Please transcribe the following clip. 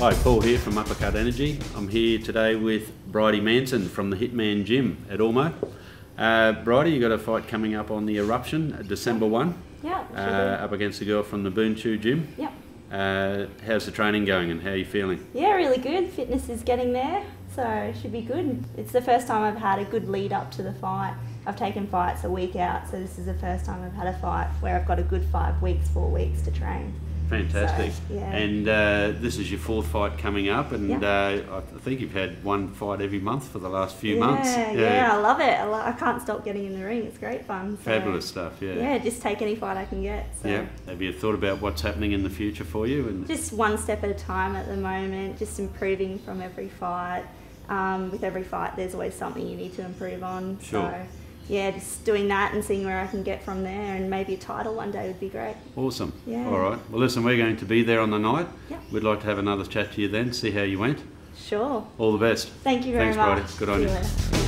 Hi, Paul here from Uppercut Energy. I'm here today with Bridie Manson from the Hitman Gym at Ormeau. Uh, Bridie, you got a fight coming up on the Eruption, December 1, Yeah. uh, up against a girl from the Boonchu Gym. Yep. Uh, how's the training going and how are you feeling? Yeah, really good. Fitness is getting there, so it should be good. It's the first time I've had a good lead up to the fight. I've taken fights a week out, so this is the first time I've had a fight where I've got a good five weeks, four weeks to train. Fantastic. So, yeah. And uh, this is your fourth fight coming up, and Yep. uh, I think you've had one fight every month for the last few yeah, months. Yeah, I love it. I, lo- I can't stop getting in the ring. It's great fun. So, Fabulous stuff, yeah. Yeah, just take any fight I can get. So. Yeah. Have you thought about what's happening in the future for you? And Just one step at a time at the moment, just improving from every fight. Um, with every fight, there's always something you need to improve on. Sure. So, yeah, just doing that and seeing where I can get from there, and maybe a title one day would be great. Awesome. Yeah. All right. Well, listen, we're going to be there on the night. Yep. We'd like to have another chat to you then, see how you went. Sure. All the best. Thank you very Thanks, much. Good on you.